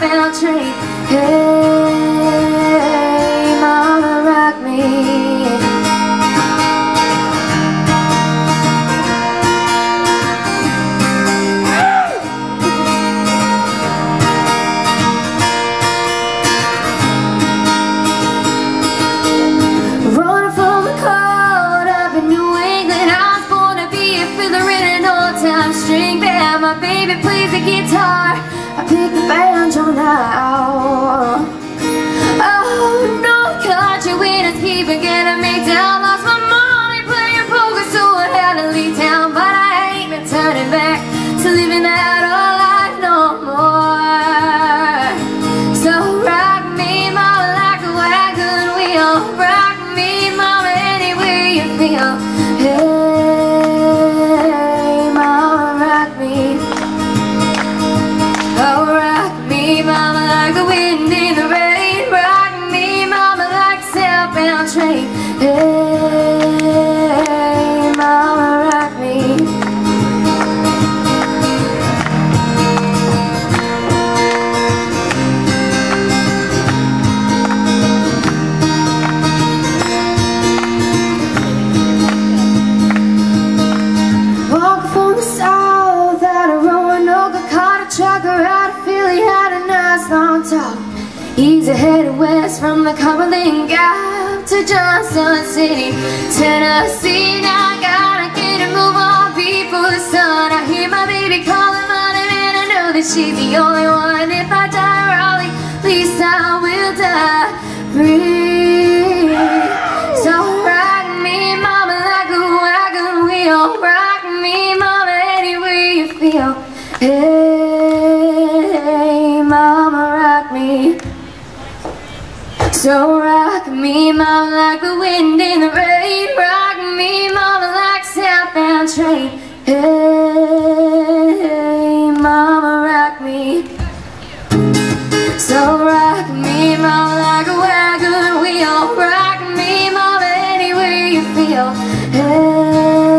southbound train Hey, baby plays the guitar. I pick the banjo now Oh, getting me down? Lost my money playing poker so I had to leave town. But I ain't been turning back to life no more. So rock me, mama, like a wagon wheel. Rock me, mama, any way you feel train Hey, mama, rock me. Walking from the south out of Roanoke Caught a trucker out of Philly Had a nice long talk. He's headed west from the Cumberland Gap To Johnson City, Tennessee Now I gotta get a move on. Before the sun I hear my baby calling my name And I know that she's the only one. If I die Raleigh, at least I will die free. So rock me, mama, like a wagon wheel. Rock me, mama, any way you feel. Hey, So rock me, mama, like the wind in the rain. Rock me, mama, like southbound train. Hey, mama, rock me. So rock me, mama, like a wagon wheel. Rock me, mama, any way you feel. Hey,